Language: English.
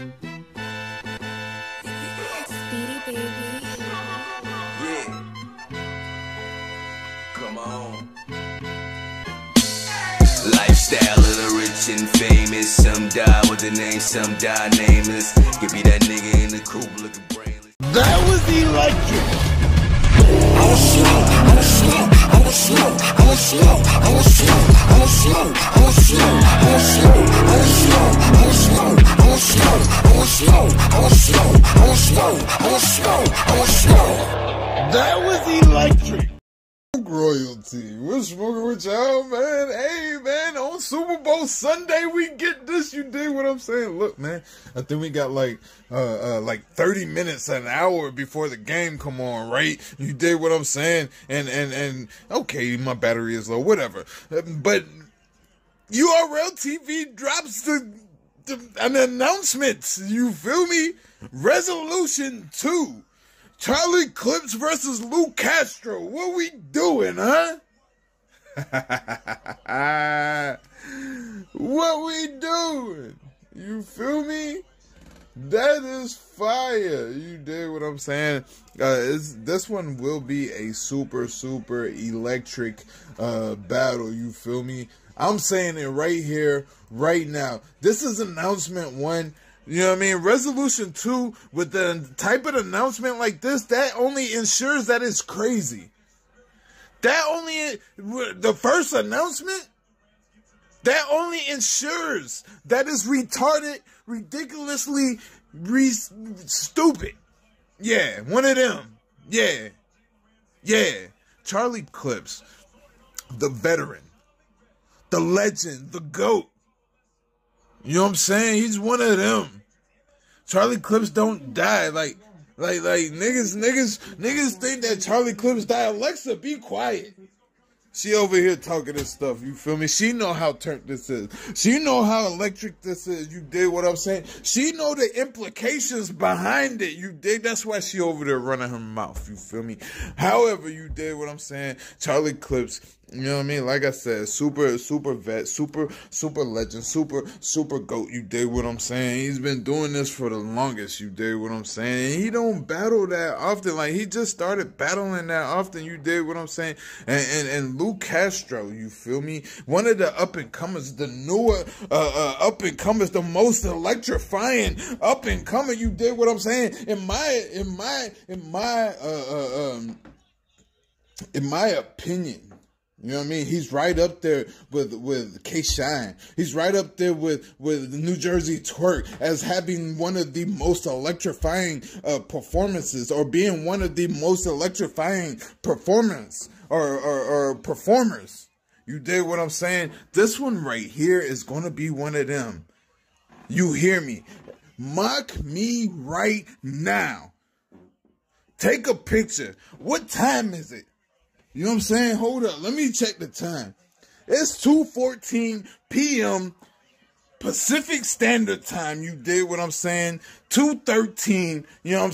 Speedy baby. Yeah. Come on. Lifestyle of the rich and famous. Some die with a name, some die nameless. Give me that nigga in the coupe looking brainless. That was electric. I was slow, I was slow, I was slow, I was slow, I was slow, I was slow, I was slow, That was electric. Royalty. We're smoking with y'all, man. Hey, man, on Super Bowl Sunday, we get this. You dig what I'm saying? Look, man, I think we got like, uh, uh, like 30 minutes, an hour before the game come on, right? You dig what I'm saying? And, and, and, okay, my battery is low, whatever. But URL TV drops the an announcement. You feel me? Resolution 2. Charlie Clips versus Lu Castro. What we doing, huh? what we doing? You feel me? That is fire. You did what I'm saying. Uh, this one will be a super, super electric uh, battle. You feel me? I'm saying it right here, right now. This is announcement one. You know what I mean? Resolution two with the type of announcement like this, that only ensures that it's crazy. That only the first announcement. That only ensures that is retarded, ridiculously re- stupid. Yeah, one of them. Yeah, yeah. Charlie Clips, the veteran, the legend, the goat. You know what I'm saying? He's one of them. Charlie Clips don't die. Like, like, like niggas, niggas, niggas think that Charlie Clips die. Alexa, be quiet. She over here talking this stuff. You feel me? She know how turned this is. She know how electric this is. You dig what I'm saying? She know the implications behind it. You dig? That's why she over there running her mouth. You feel me? However, you dig what I'm saying? Charlie Clips. You know what I mean? Like I said, super, super vet, super, super legend, super, super goat. You dig what I'm saying? He's been doing this for the longest. You dig what I'm saying? He don't battle that often. Like he just started battling that often. You dig what I'm saying? And and and Lu Castro, you feel me? One of the up and comers, the newer uh, uh, up and comers, the most electrifying up and comer. You dig what I'm saying? In my in my in my uh, uh um in my opinion. You know what I mean? He's right up there with with K Shine. He's right up there with with New Jersey Twerk as having one of the most electrifying uh, performances, or being one of the most electrifying performance or, or or performers. You dig what I'm saying? This one right here is gonna be one of them. You hear me? Mock me right now. Take a picture. What time is it? You know what I'm saying? Hold up. Let me check the time. It's 2:14 p.m. Pacific Standard Time. You did what I'm saying? 2:13, you know what I'm